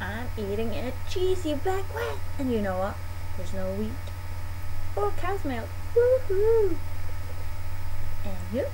I'm eating a cheesy baguette. And you know what? There's no wheat or cow's milk. Woohoo! And you?